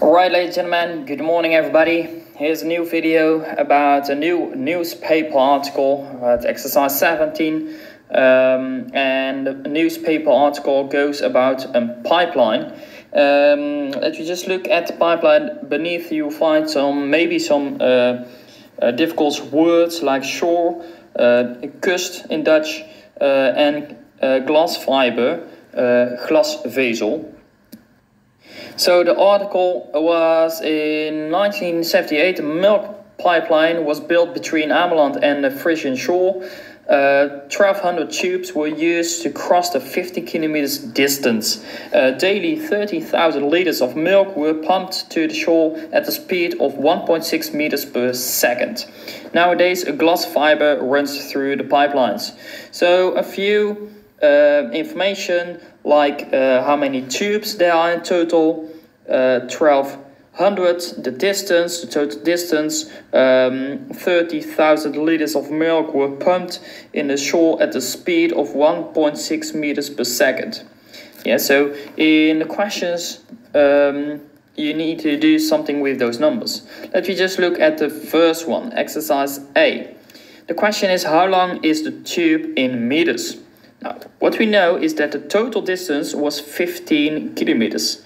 Alright ladies and gentlemen, good morning everybody. Here's a new video about a new newspaper article about exercise 17 um, and the newspaper article goes about a pipeline. Um, let me just look at the pipeline beneath you find some maybe some uh, uh, difficult words like shore, uh, kust in Dutch uh, and uh, glass fiber, uh, glasvezel. So the article was in 1978. A milk pipeline was built between Ameland and the Frisian shore. Uh, 1200 tubes were used to cross the 50 kilometers distance. Uh, daily 30,000 liters of milk were pumped to the shore at a speed of 1.6 meters per second. Nowadays, a glass fiber runs through the pipelines. So, a few uh, information like uh, how many tubes there are in total, uh, 1200, the distance, the total distance, um, 30,000 liters of milk were pumped in the shore at the speed of 1.6 meters per second. Yeah, so in the questions, um, you need to do something with those numbers. Let me just look at the first one, exercise A. The question is how long is the tube in meters? Now, what we know is that the total distance was 15 kilometers.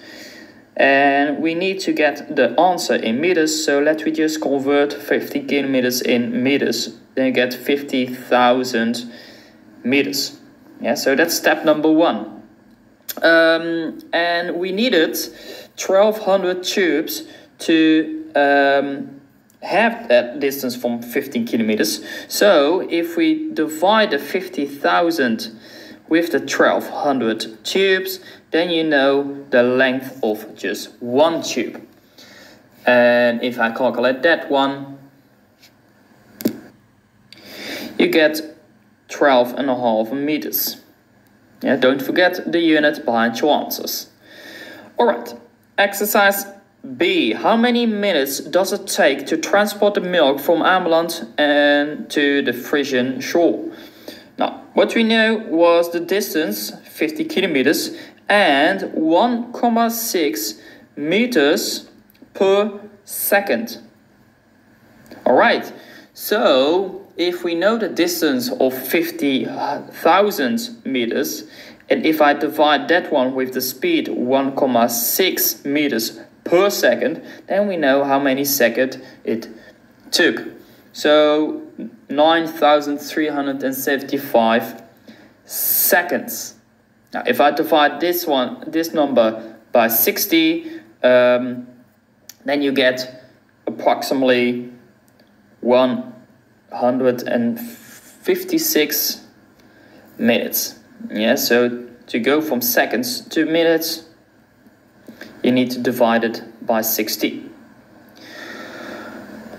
And we need to get the answer in meters, so let me just convert 50 kilometers in meters. Then you get 50,000 meters. Yeah, so that's step number one. Um, and we needed 1200 tubes to um, have that distance from 15 kilometers. So if we divide the 50,000 with the 1200 tubes, then you know the length of just one tube. And if I calculate that one, you get 12 and a half meters. Yeah, don't forget the unit behind your answers. Alright, exercise B. How many minutes does it take to transport the milk from Ameland and to the Frisian shore? Now, what we know was the distance, 50 kilometers, and 1,6 meters per second. Alright, so if we know the distance of 50,000 uh, meters, and if I divide that one with the speed 1,6 meters per second, then we know how many seconds it took. So 9,375 seconds. Now, if I divide this one, this number by 60, um, then you get approximately 156 minutes. Yeah, so to go from seconds to minutes, you need to divide it by 60.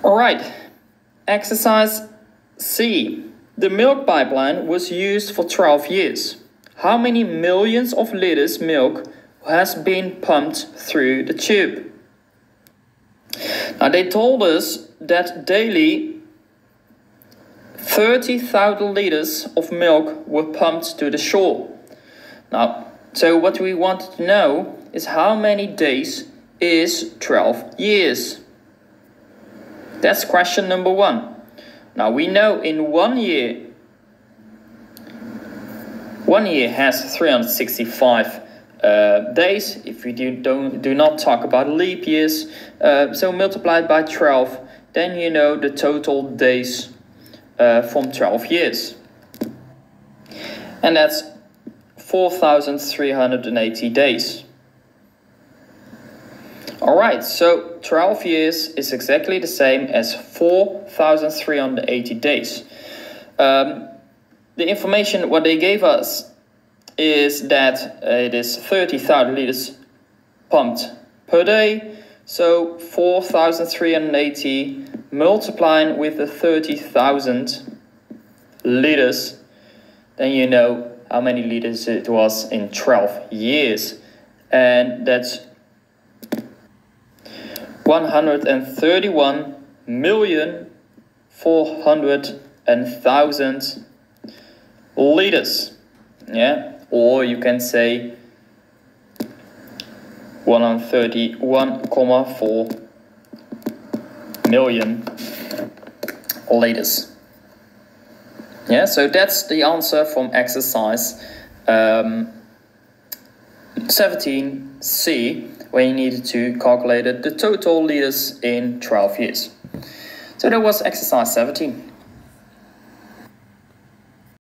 All right, exercise C. The milk pipeline was used for 12 years. How many millions of liters milk has been pumped through the tube? Now they told us that daily 30,000 liters of milk were pumped to the shore. Now, so what we want to know is how many days is 12 years? That's question number one. Now we know in one year one year has 365 uh, days if we do, don't, do not talk about leap years. Uh, so multiplied by 12, then you know the total days uh, from 12 years. And that's 4,380 days. Alright, so 12 years is exactly the same as 4,380 days. Um, the information what they gave us is that it is 30,000 liters pumped per day. So 4,380 multiplying with the 30,000 liters, then you know how many liters it was in 12 years. And that's 131 million 400,000 liters. Yeah, or you can say 131,4 million liters. Yeah, so that's the answer from exercise um, 17C when you needed to calculate the total liters in 12 years. So that was exercise 17.